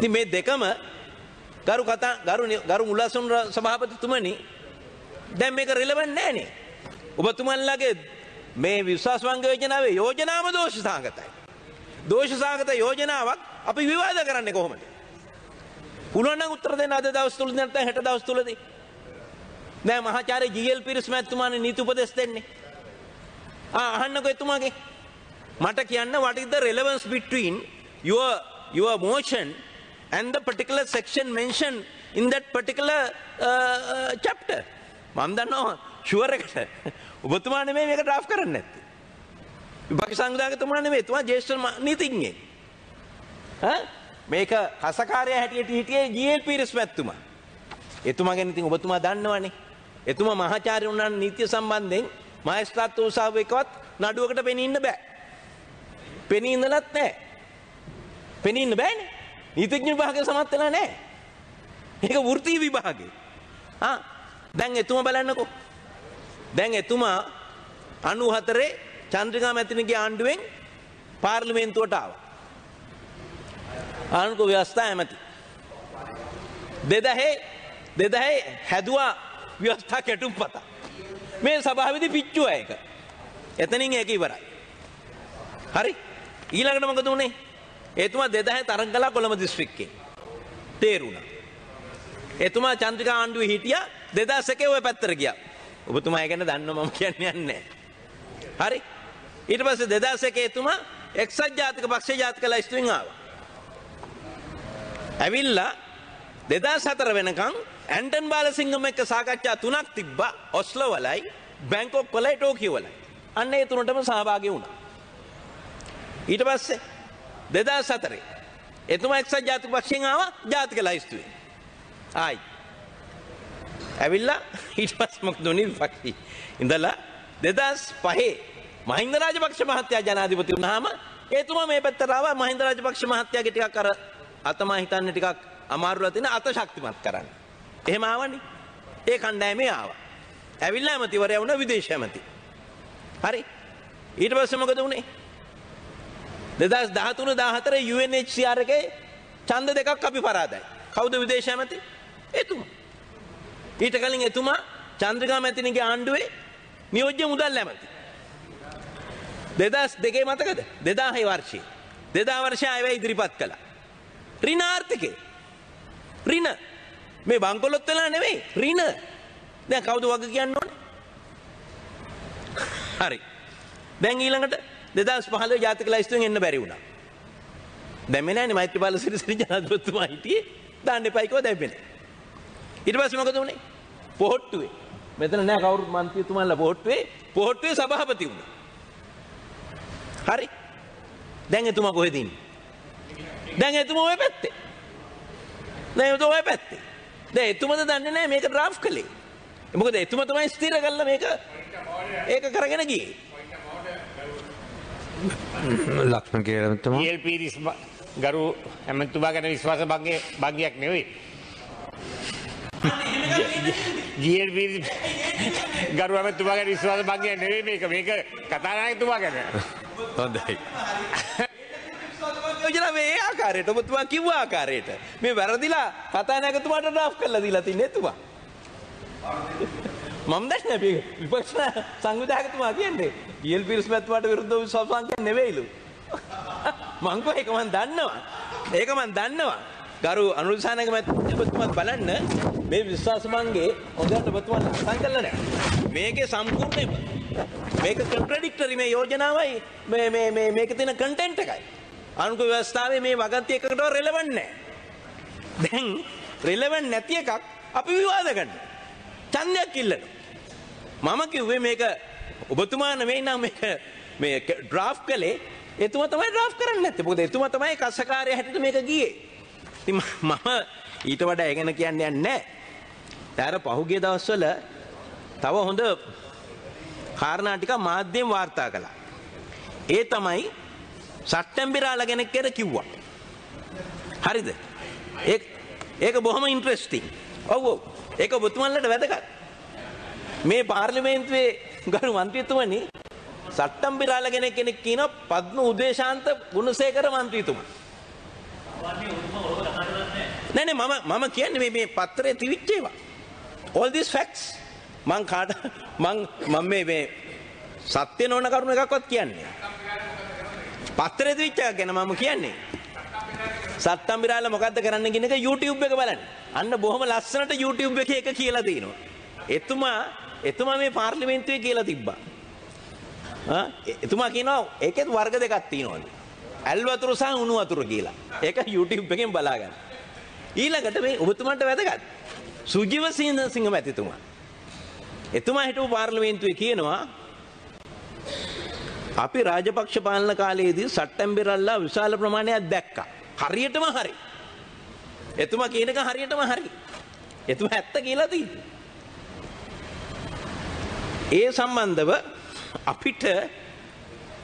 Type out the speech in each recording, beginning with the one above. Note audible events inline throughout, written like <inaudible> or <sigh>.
ඉතින් මේ දෙකම ගරු කතා ගරු ගරු මුල්ලාසුන් සභාපතිතුමනි දැන් මේක රිලවන්ට් නෑනේ. ඔබතුමන්ලගේ මේ විශ්වාස වංග යෝජනාවේ යෝජනාම දෝෂ සහගතයි. දෝෂ සහගත යෝජනාවක් අපි විවාද කරන්නේ කොහොමද? පුළුවන් නම් උත්තර දෙන්න අද දවස් තුලදී නැත්නම් හෙට දවස් තුලදී. නෑ මහාචාර්ය ජී.එල්. පිරිස් මහත්මයානේ නීති උපදෙස් දෙන්නේ. ආ අහන්නකෝ එතුමාගේ. මට කියන්න what is the relevance between your your motion and the particular section mentioned in that particular uh, uh, chapter. මම දන්නවා ෂුවර් එකට. ඔබතුමා නෙමෙයි මේක ඩ්‍රාෆ්ට් කරන්නේ නැත්තේ. විපක්ෂ සංවිධායකතුමා නෙමෙයි. එතුමා ජ්‍යෙෂ්ඨ නීතිඥයෙක්. ඈ මේක හසකාරය හැටියට හිටියේ ජී.එල්. පීරිස් මැතිතුමා. එතුමා ගැන ඉතින් ඔබතුමා දන්නවනේ. එතුමා මහාචාර්ය වුණාන නීතිය සම්බන්ධයෙන් මහේස්ත්‍රාත් උසාවියකවත් නඩුවකට පෙනී ඉන්න බෑ. පෙනී ඉඳලත් නැහැ. පෙනී ඉන්න බෑනේ. නීතිඥ විභාගය සමත් වෙලා නැහැ. ඒක වෘත්තීය විභාගේ. ආ දැන් එතුමා බලන්නකෝ. දැන් එතුමා 94 චන්ද්‍රිකා මැතිණිගේ ආණ්ඩුවෙන් පාර්ලිමේන්තුවට ආවා. ආණ්ඩුව ව්‍යවස්ථා ඇමති. දෙදහේ දෙදහේ හැදුවා ව්‍යවස්ථා කැටුම් පතා. මේ සභාවිදි පිච්චුව එක. එතනින් ඒක ඉවරයි. හරි ඊළඟට මොකද වුණේ? එතුමා දෙදහේ තරඟ කළා කොළඹ දිස්ත්‍රික්කේ. තේරුණා. එතුමා චන්ද්‍රිකා ආණ්ඩුවේ හිටියා 2001 ඔය පැත්තට ගියා. ඔබතුමා ගැන දන්න මම කියන්නේ නැහැ. හරි. ඊට පස්සේ 2001 එතුමා එක්සත් ජාතික පක්ෂ ජාතික ලයිස්තුවෙන් ආවා. ඇවිල්ලා 2004 වෙනකන් ඇන්ටන් බාලසිංහම එක්ක සාකච්ඡා තුනක් තිබ්බා ඔස්ලෝ වලයි බැංකොක් වලයි ටෝකියෝ වලයි. අන්න ඒ තුනටම සහභාගී වුණා. ඊට පස්සේ 2004 එතුමා එක්සත් ජාතික පක්ෂයෙන් ආවා ජාතික ලයිස්තුවේ. ආයි. ඇවිල්ලා ඊට පස්සේ මොකද උනේ විපක්ෂී. ඉඳලා 2005 මහින්ද රාජපක්ෂ මහත්තයා ජනාධිපති වුණාම එතුමා මේ පැත්තට ආවා මහින්ද රාජපක්ෂ මහත්තයාගේ ටිකක් අර අතමා හිතන්නේ ටිකක් අමාරුලා තියෙන අත ශක්තිමත් කරන්න. එහෙම ආවනේ. ඒ කණ්ඩායමේ ආවා. ඇවිල්ලා ඇමතිවරයා වුණා විදේශ ඇමති. හරි. ඊට පස්සේ මොකද වුනේ? 2013 14 UNHCR එකේ ඡන්ද දෙකක් අපි පරාදයි. කවුද විදේශ ඇමති? එතුමා. ඊට කලින් එතුමා චන්ද්‍රිකා මැතිණිගේ ආණ්ඩුවේ නියෝජ්‍ය මුදල් ඇමති. 2002 මතකද? 2006 වර්ෂයේ. 2000 වර්ෂයේ ආයෙ ඉදිරිපත් කළා. ඍණ ආර්ථිකේ. ඍණ මේ බංකොලොත් වෙලා නෙවෙයි ඍණ. දැන් කවුද වග කියන්න ඕනේ? හරි. දැන් ඊළඟට 2015 ජාතික ලයිස්තුවෙන් එන්න බැරි වුණා. දැම්මේ නැහැනේ මෛත්‍රීපාල සිරිසිරි ජනාධිපතිතුමා හිටියේ දාන්න එපයි කිව්වා දැම්මේ නැහැ. ඊට පස්සේ මොකද වුනේ? පොහොට්ටුවේ. මෙතන නෑ කවුරුත් මන්ත්‍රීතුමාලා පොහොට්ටුවේ පොහොට්ටුවේ සභාපති වුණා. හරි. දැන් එතුමා කොහෙද ඉන්නේ? දැන් එතුමා ඔය පැත්තේ. දැන් එතුමා ඔය පැත්තේ. දැන් එතුමද දන්නේ නැහැ මේක ඩ්‍රාෆ්ට් කළේ. මොකද එතුමා තමයි ස්ථිර කළා මේක ඒක කරගෙන ගියේ. ලක්ෂණ කියලතුමා EL පිරිස් ගරු ඇමතුමා ගැන විශ්වාස භංගය භංගයක් නෙවෙයි. GL පිරිස් ගරු ඇමතුමා ගැන විශ්වාස භංගයක් නෙවෙයි මේක මේක කතානායකතුමා ගැන. හොඳයි <laughs> යෝජනා මේ ආකාරයට ඔබතුමා කිව්ව ආකාරයට මේ වැරදිලා කතානායකතුමාට ඩ්‍රාෆ්ට් කරලා දීලා තින්නේ එතුමා. මම දන්නේ නැහැ විපක්ෂ සංවිධායකතුමා කියන්නේ ඊල් පිරිස් මැතිතුමාට විරුද්ධව විශ්වාස සංකේත නෙවෙයිලු. <laughs> මං කෝ ඒක මං දන්නවා. ඒක මං දන්නවා. ගරු අනුරුසානක මැතිතුමත් බලන්න මේ විශ්වාස මංගේ හොඳට ඔබතුමා අසං කළා නෑ. මේකේ සම්පූර්ණයෙන්ම මේක කන්ට්‍රඩික්ටරි මේ යෝජනාවයි මේ මේ මේ මේකේ තියෙන කන්ටෙන්ට් එකයි. අනුක ව්‍යවස්ථාවේ මේ වගන්ති එකකටව රෙලවන්ට් නෑ. දැන් රෙලවන්ට් නැති එකක් අපි විවාද කරනවා. ඡන්දයක් ඉල්ලන. මම කිව්වේ මේක ඔබතුමා නෙවෙයි නම් මේක මේ ඩ්‍රාෆ්ට් කළේ එතුමා තමයි ඩ්‍රාෆ්ට් කරන්නේ නැත්තේ. මොකද එතුමා තමයි කස්සකාරය හැටියට මේක ගියේ. ඉතින් මම ඊට වඩා ඒ ගැන කියන්න යන්නේ නැහැ. ඊට පහුගිය දවස්වල තව හොඳ කාරණා ටික මාධ්‍යයෙන් වාර්තා කළා. ඒ තමයි සට්ටම්බිරාල කෙනෙක් කියලා කිව්වා. හරිද? ඒක ඒක බොහොම ඉන්ට්‍රෙස්ටිං. ඔව් ඔව්. ඒක ඔබතුමන්ලට වැදගත්. මේ පාර්ලිමේන්තුවේ ගරු මන්ත්‍රීතුමනි සට්ටම්බිරාල කෙනෙක් කෙනෙක් කියන පද්ම උදේශාන්ත ගුණසේකර මන්ත්‍රීතුමා. නෑ නෑ මම මම කියන්නේ මේ මේ පත්‍රයේ තිවිච්ච ඒවා. all these facts මං කාට මං මම මේ මේ සත්‍ය නොවන කරුණු එකක්වත් කියන්නේ. පත්‍රයේ තිවිච්ච එකක් ගැන මම කියන්නේ. සත්තම්බිරාල මොකද්ද කරන්න කියන එක YouTube එක බලන්න. අන්න බොහොම ලස්සනට YouTube එකේ එක කියලා තියෙනවා. එතුමා එතුමා මේ පාර්ලිමේන්තුවේ කියලා තිබ්බා. ආ එතුමා කියනවා ඒකෙත් වර්ග දෙකක් තියෙනවලු. ඇල් වතුර සහ උණු වතුර කියලා. ඒක YouTube එකෙන් බලා ගන්න. ඊළඟට මේ ඔබතුමාට වැදගත්. සුජීව සිංහ සිංහ මැතිතුමා. එතුමා හිටපු පාර්ලිමේන්තුවේ කියනවා අපි රාජපක්ෂ පාලන කාලයේදී සට්ටම්බිරල්ලා විශාල ප්‍රමාණයක් දැක්කා. හරියටම හරි. එතුමා කියනක හරියටම හරි. එතුමා ඇත්ත කියලා තියෙන්නේ. ඒ සම්බන්ධව අපිට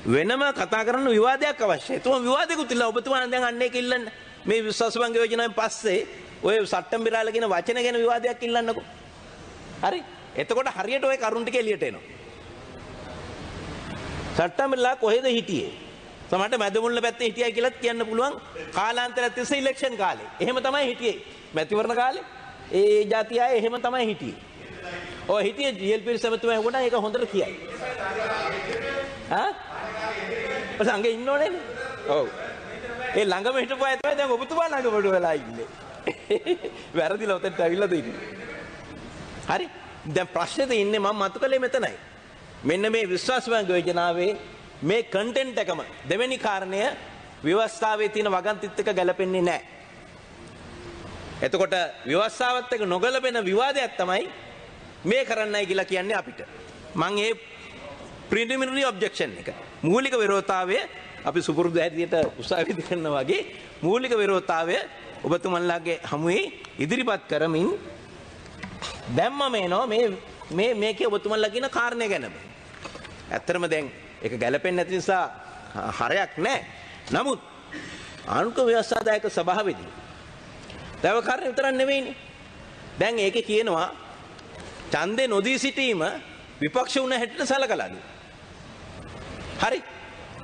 වෙනම කතා කරන්න විවාදයක් අවශ්‍යයි. එතුමා විවාදයකුත් ඉල්ල ඔබතුමාට දැන් අන්න ඒක ඉල්ලන්න. මේ විශ්වාසභංග යෝජනාවෙන් පස්සේ ඔය සට්ටම්බිරාල කියන වචන ගැන විවාදයක් ඉල්ලන්නකෝ. හරි. එතකොට හරියට ඔය කරුණ ටික එළියට එනවා. සට්ටම්බිරලා කොහෙද හිටියේ? සමහරට මැදමුල්ල පැත්තේ හිටියයි කියලාත් කියන්න පුළුවන් කාලාන්තරයක් තිස්සේ ඉලෙක්ෂන් කාලේ. එහෙම තමයි හිටියේ. මැතිවරණ කාලේ ඒ જાති අය එහෙම තමයි හිටියේ. ඔය හිටියේ ජීඑල් පිරිසමතුමා වුණා ඒක හොඳට කියයි. ආ? ඔය සංගේ ඉන්නෝනේ. ඔව්. ඒ ළඟම හිටපු අය තමයි දැන් ඔබතුමා ළඟමට වෙලා ඉන්නේ. <laughs> වැරදිලා උතෙන්ට ඇවිල්ලා තියෙන්නේ. හරි. දැන් ප්‍රශ්නේ තියෙන්නේ මම මතු කළේ මෙතනයි. මෙන්න මේ විශ්වාසභංග යෝජනාවේ මේ කන්ටෙන්ට් එකම දෙවෙනි කාරණය ව්‍යවස්ථාවේ තියෙන වගන්තිත් එක්ක ගැලපෙන්නේ නැහැ. එතකොට ව්‍යවස්ථාවත් එක්ක නොගැලපෙන විවාදයක් තමයි මේ කරන්නයි කියලා කියන්නේ අපිට. මං ඒ ප්‍රිලිමිනරි ඔබ්ජෙක්ෂන් එක. මූලික විරෝධතාවය අපි සුපුරුදු හැටියට උසාවිදි කරනවා වගේ මූලික විරෝධතාවය ඔබතුමන්ලාගේ හමුවේ ඉදිරිපත් කරමින් දැම්ම මේනෝ මේ මේ මේකේ ඔබතුමන්ලා කියන කාරණය ගැනම. ඇත්තරම දැන් ඒක ගැලපෙන්නේ නැති නිසා හරයක් නැහැ. නමුත් ආණ්ඩුක ව්‍යවස්ථාදායක සභාවේදී තව කාරණේ විතරක් නෙවෙයිනේ. දැන් ඒකේ කියනවා ඡන්දේ නොදී සිටීම විපක්ෂ වුණ හැටියට සලකලාලු. හරි.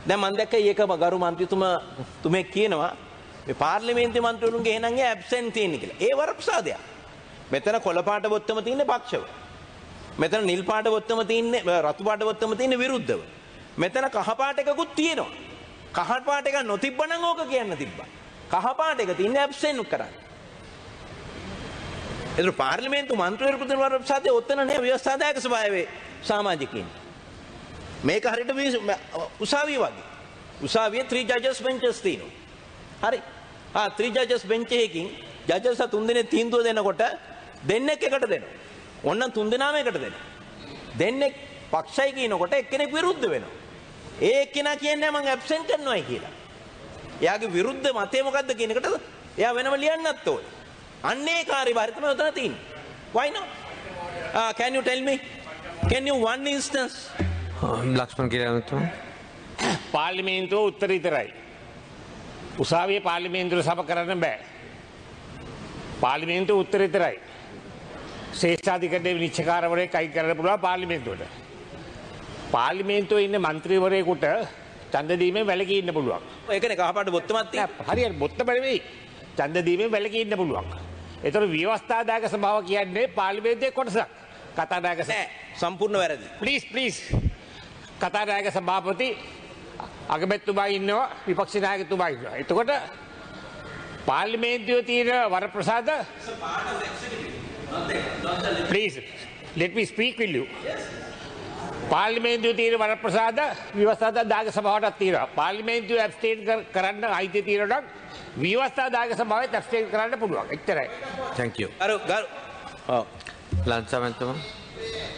දැන් මම දැක්ක ඒකම ගරු මන්ත්‍රීතුමා තුමේ කියනවා මේ පාර්ලිමේන්තු මන්ත්‍රීවරුන්ගේ එහෙනම් ඒ ඇබ්සෙන්ට් තියෙන කියලා. ඒ වරප්‍රසාදයක්. මෙතන කොළ පාට බොත්තම තියෙන්නේ පක්ෂව. මෙතන නිල් පාට බොත්තම තියෙන්නේ රතු පාට බොත්තම තියෙන්නේ විරුද්ධව. මෙතන කහ පාට එකකුත් තියෙනවා. කහ පාට එක නොතිබ්බනම් ඕක කියන්න තිබ්බා. කහ පාට එක තියෙන්නේ ඇබ්සෙන්ට් කරන්න. එතන පාර්ලිමේන්තු මන්ත්‍රීවරු තුන වරප්‍රසාදයේ ඔතන නෑ ව්‍යවස්ථාදායක සභාවේ සමාජිකයින්. මේක හරියට උසාවිය වගේ. උසාවියේ 3 ජජස් බෙන්චස් තියෙනවා. හරි. ආ 3 ජජස් බෙන්ච් එකකින් ජජස් තුන් දෙනෙක් තීන්දුව දෙනකොට දෙන්නෙක් එකට දෙනවා. ඔන්න තුන් දෙනාම එකට දෙනවා. දෙන්නෙක් පක්ෂයි කියනකොට එක්කෙනෙක් විරුද්ධ වෙනවා. ඒ එක්කෙනා කියන්නේ මම ඇබ්සෙන්ට් කරනවායි කියලා. එයාගේ විරුද්ධ මතය මොකද්ද කියන එකට එයා වෙනම ලියන්නත් ඕනේ. අන්නේ කාර්යභාරය තමයි උතන තියෙන්නේ. Why not? Uh, can you tell me? Can you one instance? Lakshman කියලා පාර්ලිමේන්තුව උත්තරීතරයි. උසාවියේ පාර්ලිමේන්තුව සභ කරන්න බෑ. පාර්ලිමේන්තුව උත්තරීතරයි. ශේෂ්ඨාධිකරණයේ විනිශ්චයකාරවරයෙක් අයින් කරන්න පුළුවන් පාර්ලිමේන්තුවට. පාර්ලිමේන්තුවේ ඉන්න മന്ത്രിවරයෙකුට ඡන්ද දීමෙන් වැළකී ඉන්න පුළුවන්. ඒකනේ කහපාට බොත්තමත් තියෙන. හරියට බොත්ත බැලෙමි. ඡන්ද දීමෙන් වැළකී ඉන්න පුළුවන්. ඒතර ව්‍යවස්ථාදායක සභාව කියන්නේ පාර්ලිමේන්තුවේ කොටසක්. කතානායක සම්පූර්ණ වැරදි. ප්ලීස් ප්ලීස් කතානායක සභාපති අගමැතිතුමා ඉන්නවා විපක්ෂ නායකතුමා ඉන්නවා. එතකොට පාර්ලිමේන්තුවේ තියෙන වරප්‍රසාද please let me speak with you. පාර්ලිමේන්තුවේ තියෙන වරප්‍රසාද විවස්ථා දායක සභාවටත් තියෙනවා. පාර්ලිමේන්තුව ඇබ්ස්ටේන් කරන්න අයිතිය තියෙනවා නම් විවස්ථා දායක සභාවත් ඇබ්ස්ටේන් කරන්න පුළුවන්. එච්චරයි. thank you. ගරු ගරු ඔව් ලංසමන්තුමා.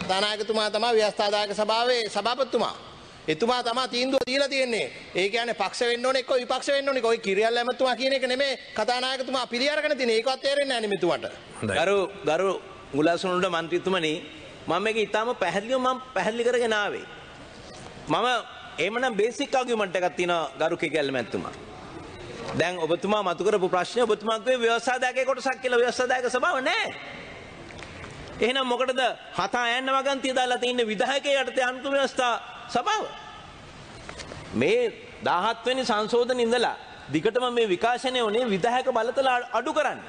තානායකතුමා තමා ව්‍යස්ථාදායක සභාවේ සභාපතිතුමා. එතුමා තමා තීන්දුව දීලා තියෙන්නේ. ඒ කියන්නේ පක්ෂ වෙන්න ඕනේ එක්ක විපක්ෂ වෙන්න ඕනේ. කොයි කිරියල් ඇමතුමා කියන එක නෙමෙයි කතානායකතුමා පිළි අරගෙන තියෙන්නේ. ඒකවත් තේරෙන්නේ නැහැ නෙමෙතුමාට. ගරු ගරු මුලාසුනුට මන්ත්‍රීතුමනි මම මේක ඉතාම පැහැදිලිව මම පැහැදිලි කරගෙන ආවේ. මම එමනම් බේසික් ආගියුමන්ට් එකක් තියෙනවා ගරු කෙකැල්ල මැතිතුමා. දැන් ඔබතුමා මතු කරපු ප්‍රශ්නේ ඔබතුමා කිව්වේ ව්‍යවස්ථාදායකයේ කොටසක් කියලා ව්‍යවස්ථාදායක සභාව නැහැ. එහෙනම් මොකටද හතා යන්න වගන්තිය දාලා තින්නේ විධායකයේ යටතේ අනුකූල ව්‍යවස්ථා සභාව? මේ 17 වෙනි සංශෝධන ඉඳලා දිගටම මේ විකාශනය වනේ විදාහක බලතල අඩු කරන්න.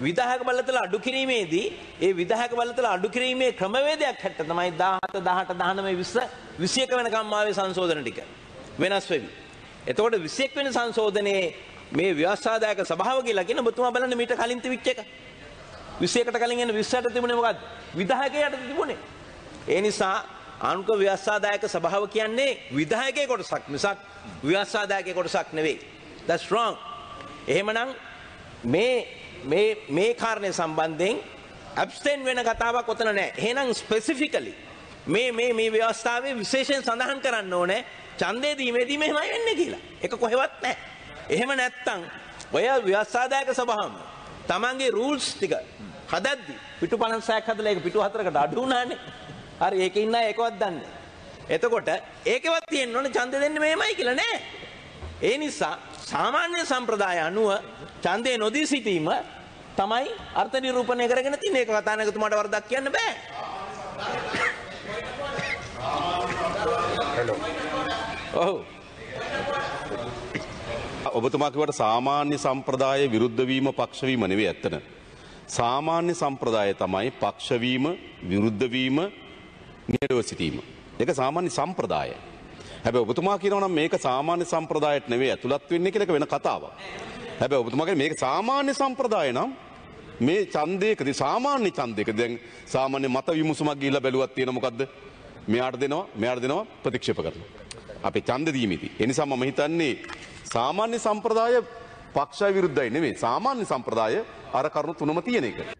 විදාහක බලතල අඩු කිරීමේදී ඒ විදාහක බලතල අඩු කිරීමේ ක්‍රමවේදයක් හැට තමයි දාහත දහට දහනම විස්ස විසියක වෙන කම්මාවේ සංශෝධන ටික වෙනස් වෙවි. එතකොට විසියෙක් වෙන සංශෝධනයේ මේ ව්‍යවස්ථාදායක සභාව කියලා කියන ඔබතුමා බලන්න මීට කලින් තිබිච්ච එක. 21කට කලින් එන 20ට තිබුණේ මොකද්ද? විධායකයට තිබුණේ. ඒ නිසා ආණ්ඩුක ව්‍යවස්ථාදායක සභාව කියන්නේ විධායකයේ කොටසක් මිසක් ව්‍යවස්ථාදායකයේ කොටසක් නෙවෙයි. That's wrong. එහෙමනම් මේ මේ මේ කාරණය සම්බන්ධයෙන් ඇබ්ස්ටේන් වෙන කතාවක් ඔතන නැහැ. එහෙනම් ස්පෙસિෆිකලි මේ මේ මේ ව්‍යවස්ථාවේ විශේෂයෙන් සඳහන් කරන්න ඕනේ ඡන්දේ දීමේදී මෙහෙමයි වෙන්නේ කියලා. ඒක කොහෙවත් නැහැ. එහෙම නැත්තම් ඔය ව්‍යවස්ථාදායක සභාවම තමන්ගේ රූල්ස් ටික හදද්දි පිටු 56ක් හදලා ඒක පිටු 4කට අඩු වුණානේ. හරි ඒකේ ඉන්න අය ඒකවත් දන්නේ. එතකොට ඒකවත් තියෙන්න ඕනේ ඡන්දෙ දෙන්නේ මෙහෙමයි කියලා නෑ. ඒ නිසා සාමාන්‍ය සම්ප්‍රදාය අනුව ඡන්දේ නොදී සිටීම තමයි අර්ථ නිරූපණය කරගෙන තියෙන ඒක කතානායකතුමාට වරදක් කියන්න බෑ. ඔව්. ඔබතුමාකිවට සාමාන්‍ය සම්ප්‍රදාය විරුද්ධවීම පක්ෂවීම නෙවේ ඇත්තන. සාමාන්‍ය සම්ප්‍රදාය තමයි පක්ෂවීම විරුද්ධවීම නියඩව සිටීම. එක සාමාන්‍ය සම්ප්‍රදාය. හැබ ඔබතුමා කියනවනම් මේක සාමාන්‍ය සම්ප්‍රදායට නෙවේ ඇතුළත් වෙන්නේ කෙනෙක වෙන කතාව. හැබ ඔබතුමාගේ මේක සාමාන්‍ය සම්ප්‍රදාය නම් මේ චන්දයකද සාමාන්‍ය චන්දයක දැන් සාමාන්‍ය මත විමුසුමක් ගිල්ල බැලුවත් තියෙන මොකක්ද මෙයාට දෙනවා මෙයාට දෙනවා ප්‍රතික්ෂේප කරන. අපේ චන්ද දීමිති. එනිසා මම හිතන්නේ සාමාන්‍ය සම්ප්‍රදාය පක්ෂ විරුද්ධයි නෙවේ සාමාන්‍ය සම්ප්‍රදාය අර කරුණු තුනම තියෙන එක.